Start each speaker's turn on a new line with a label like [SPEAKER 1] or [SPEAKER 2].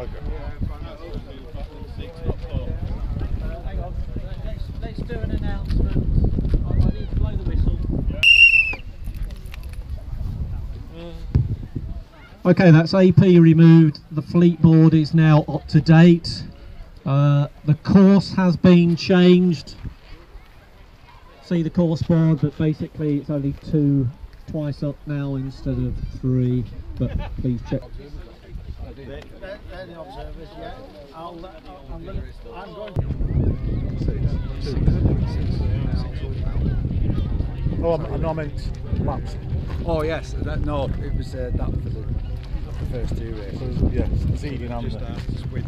[SPEAKER 1] Okay. Let's, do an announcement. I, need to blow the whistle.
[SPEAKER 2] Okay, that's AP removed. The fleet board is now up to date. Uh, the course has been changed. See the course board, but basically it's only two twice up now instead of three. But please check. They're, they're the observers, yeah. I'll, uh, I'm going to, I'm going
[SPEAKER 3] Oh, I, I meant laps. Oh yes, that, no, it was uh, that for the, the first two races. So, yeah, seeding and Just, uh, just with